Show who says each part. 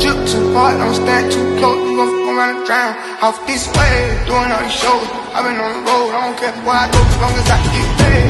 Speaker 1: Drip too hard, don't stand too close, you gon' fuck around and drown. Off this way, doing all these shows. I've been on the road, I don't care where I go, as long as I get paid.